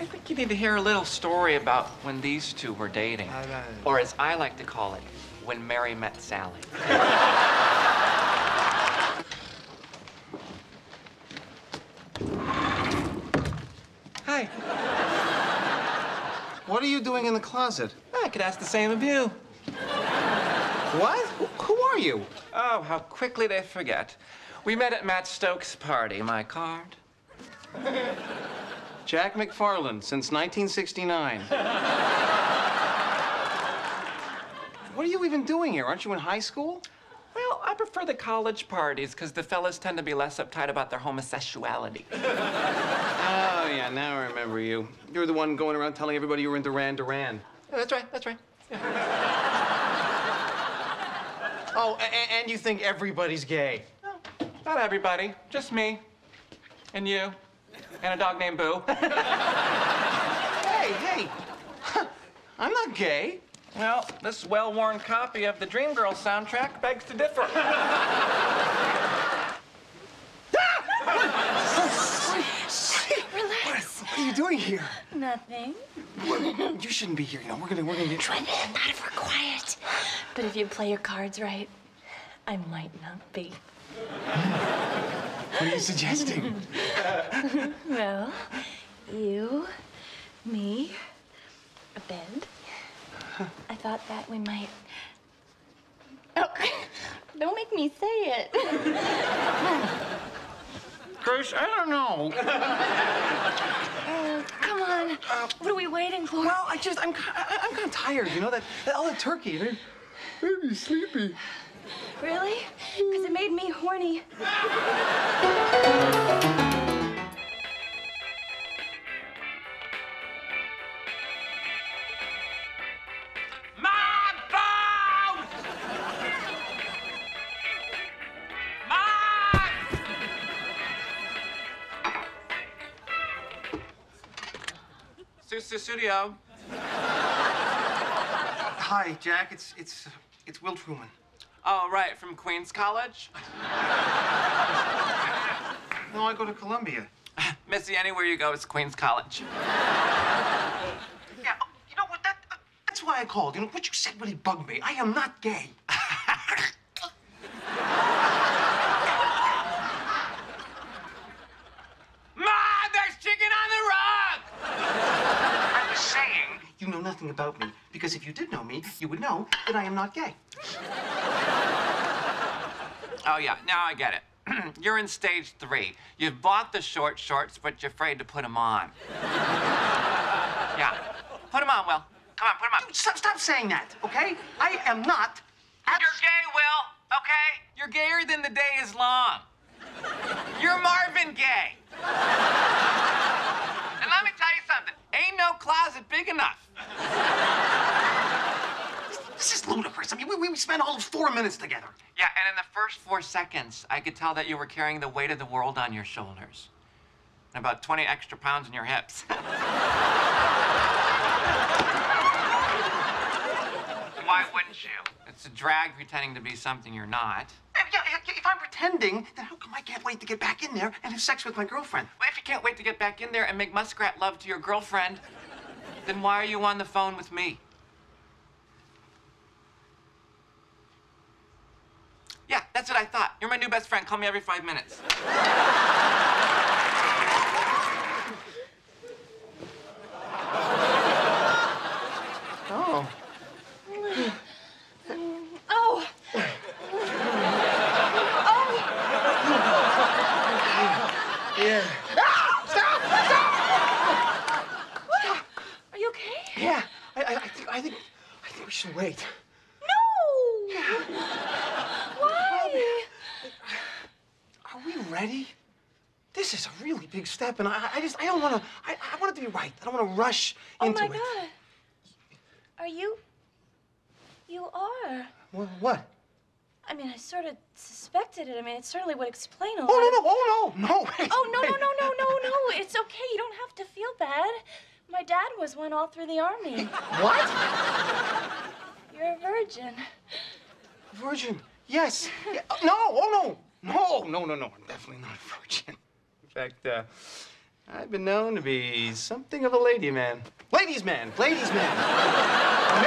I think you need to hear a little story about when these two were dating. Or as I like to call it, when Mary met Sally. Hi. What are you doing in the closet? I could ask the same of you. What? Who are you? Oh, how quickly they forget. We met at Matt Stokes' party. My card? Jack McFarland, since 1969. what are you even doing here? Aren't you in high school? Well, I prefer the college parties because the fellas tend to be less uptight about their homosexuality. Oh, yeah, now I remember you. You're the one going around telling everybody you were in Duran Duran. Yeah, that's right, that's right. Oh, a- and you think everybody's gay. Not everybody, just me. And you. And a dog named Boo. Hey, hey. I'm not gay. well, this well worn copy of the Dreamgirls soundtrack begs to differ. Relax. What are you doing here? Nothing. You shouldn't be here. You know, we're gonna we're gonna get in trouble. Not if we're quiet. But if you play your cards right, I might not be. What are you suggesting? Well, you, me, a bed. I thought that we might. Oh, don't make me say it. Chris, I don't know. Oh, come on. What are we waiting for? Well, I just I'm I- I'm kind of tired. You know that, that all the turkey. It made me sleepy. Really? Because it made me horny. Studio. Hi, Jack. It's it's uh, it's Will Truman. Oh, right, from Queens College. No, I go to Columbia. Missy, anywhere you go, it's Queens College. Yeah. You know what? That uh, that's why I called. You know what you said really bugged me. I am not gay. Ma, there's chicken on the rug! I was saying about me because if you did know me, you would know that I am not gay. Oh, yeah, now I get it. You're in stage three. You've bought the short shorts, but you're afraid to put them on. yeah. Put them on, Will. Come on, put them on. Dude, stop stop saying that, okay? I am not. You're gay, Will, okay? You're gayer than the day is long. You're Marvin Gaye. and let me tell you something ain't no closet big enough. This is ludicrous. I mean, we, we spent all of four minutes together. Yeah, and in the first four seconds, I could tell that you were carrying the weight of the world on your shoulders. And about 20 extra pounds in your hips. Why wouldn't you? It's a drag pretending to be something you're not. If, yeah, if- if I'm pretending, then how come I can't wait to get back in there and have sex with my girlfriend? Well, if you can't wait to get back in there and make muskrat love to your girlfriend, then why are you on the phone with me? Yeah, that's what I thought. You're my new best friend. Call me every five minutes. Oh. Oh! Yeah. Are you okay? Yeah. I, I, I think I think I think we should wait. No! Why? Ready? This is a really big step, and I, I just I don't want to. I, I want it to be right. I don't want to rush Oh into my it. god. Are you. You are. What? what? I mean, I sort of suspected it. I mean, it certainly would explain a lot. Oh no no oh no no wait. Oh, no, no, wait. no, no, no, no. It's okay. You don't have to feel bad. My dad was one all through the army. What? You're a virgin. Virgin? Yes. Yeah, uh, no. Oh no. No no no no. I'm definitely not a virgin. In fact, uh, I've been known to be something of a lady man. Ladies man, ladies man. Man.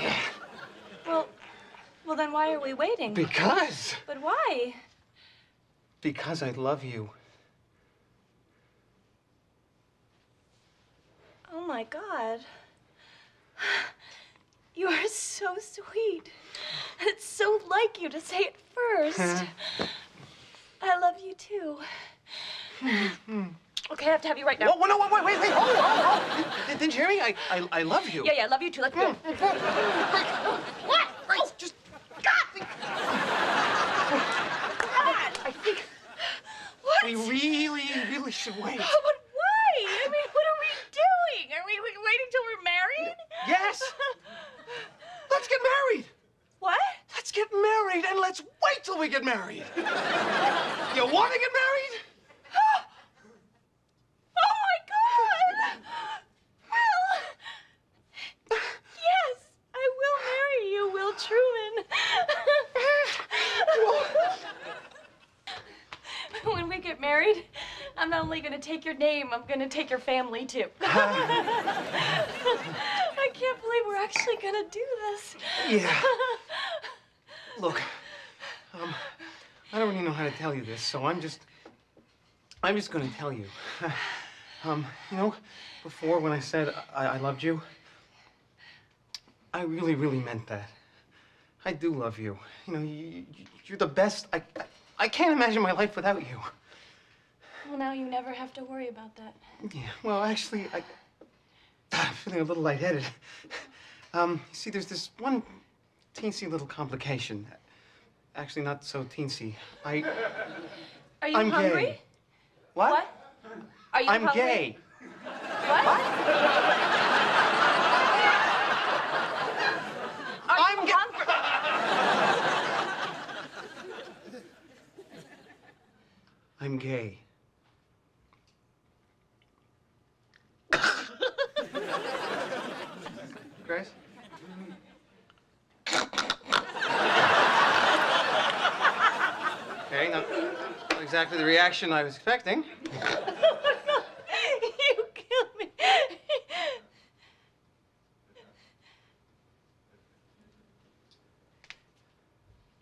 yeah, Well, well then why are we waiting? because. but why? Because I love you. Oh my God. You are so sweet. It's so like you to say it first. I love you too. Hmm. okay, I have to have you right now. Whoa, whoa, no, wait, wait, wait, wait. Oh, oh, oh. Did, didn't you hear me? I, I, I love you. Yeah, yeah, I love you too. Let's go. Hmm, hmm, what? Grace, just. God! I think What? we really, really should wait. Oh, but why? I mean, what are we doing? Are we, we waiting till we're married? Yes. Let's get married. what? Let's get married and let's wait till we get married. you want to get married? Oh my God! Well, yes, I will marry you, Will Truman. when we get married, I'm not only gonna take your name, I'm gonna take your family too. I can't believe we're actually gonna do this. Yeah. Look, um, I don't really know how to tell you this, so I'm just, I'm just going to tell you. um, you know, before when I said I, I loved you, I really, really meant that. I do love you. You know, you, you, you're the best. I, I, I can't imagine my life without you. Well, now you never have to worry about that. Yeah, well, actually, I, I'm feeling a little lightheaded. Um, you see, there's this one teensy little complication. Actually, not so teensy. I, Are you I'm hungry? gay. What? What? Are you I'm hungry? gay. What? Are I'm hungry? I'm gay. Grace? Okay, not, not exactly the reaction I was expecting. you kill me.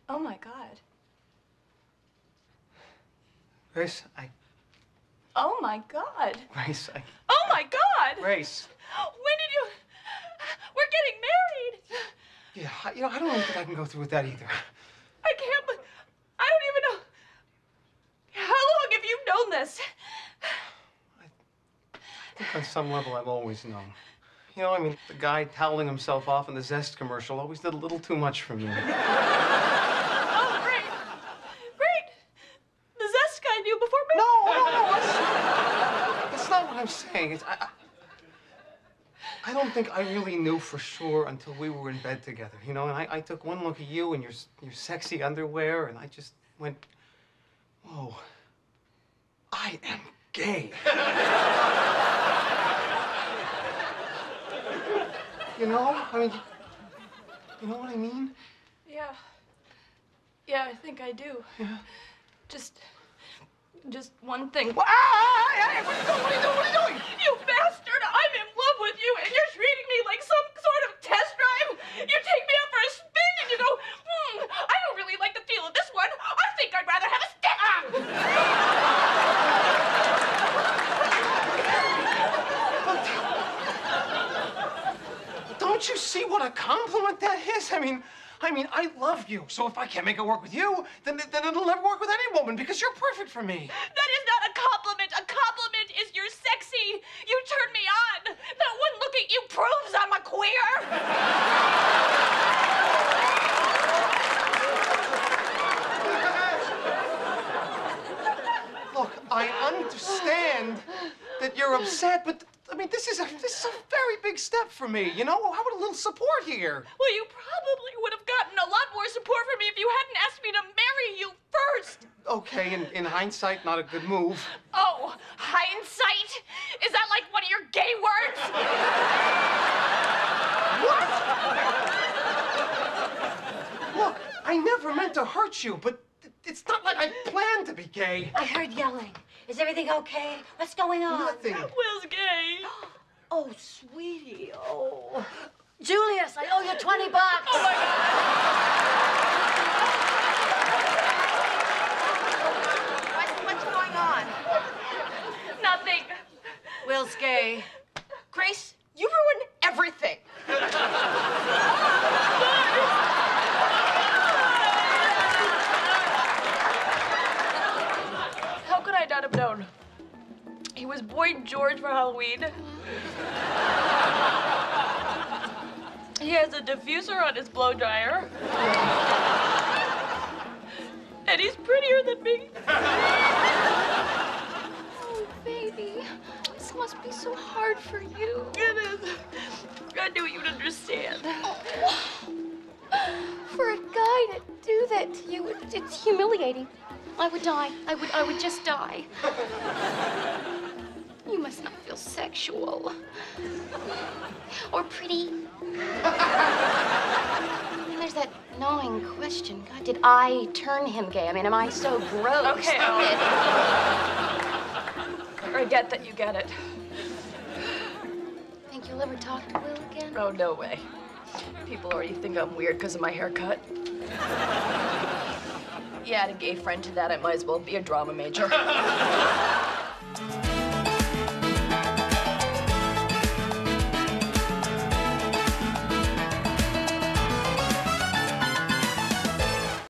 oh my god. Grace, I. Oh my god. Grace, I. Oh my God. Grace. When did you? We're getting married. Yeah, you know, I don't really think I can go through with that either. I can't. be- I don't even know. How long have you known this? I think on some level I've always known. You know, I mean, the guy toweling himself off in the Zest commercial always did a little too much for me. Oh, great. Great. The Zest guy knew before me. No, no, no. That's, that's not what I'm saying. It's, I, I, I don't think I really knew for sure until we were in bed together, you know? And I, I took one look at you and your, your sexy underwear, and I just went, whoa, I am gay. you know? I mean, you know what I mean? Yeah. Yeah, I think I do. Yeah. Just. Just one thing. Ah, ah, ah, what are you doing? What are you doing? What are you doing? You bastard! I'm in love with you, and you're treating me like some sort of test drive. You take me out for a spin, and you go, "Hmm, I don't really like the feel of this one. I think I'd rather have a stick." Don't you see what a compliment that is? I mean, I mean, I love you. So if I can't make it work with you, then, then it'll never work with any woman because you're perfect for me. That is not a compliment. A compliment is you're sexy. You turn me on. That one look at you proves I'm a queer. Look, I understand that you're upset, but I mean, this is a this is a very big step for me. You know, how about a little support here? Well, you probably would have gotten a lot more support from me if you hadn't asked me to marry you first. Okay, in, in hindsight, not a good move. Oh, hindsight? Is that like one of your gay words? what? Look, I never meant to hurt you, but it's not like I planned to be gay. I heard yelling. Is everything okay? What's going on? Nothing. Will's gay. Oh, sweetie. Oh. Julius, I owe you 20 bucks. Oh, my What's, what's going on? Nothing. Will's gay. Grace, you ruined everything. How could I not have known? He was Boy George for Halloween. Has a diffuser on his blow dryer. And he's prettier than me. Oh, baby. This must be so hard for you. It is. I knew you'd understand. For a guy to do that to you, it's humiliating. I would die. I would I would just die. You must not feel sexual. Or pretty. And there's that gnawing question. God, did I turn him gay? I mean, am I so gross? Okay, that- I get that you get it. Think you'll ever talk to Will again? Oh, no way. People already think I'm weird because of my haircut. Yeah, add a gay friend to that, I might as well be a drama major.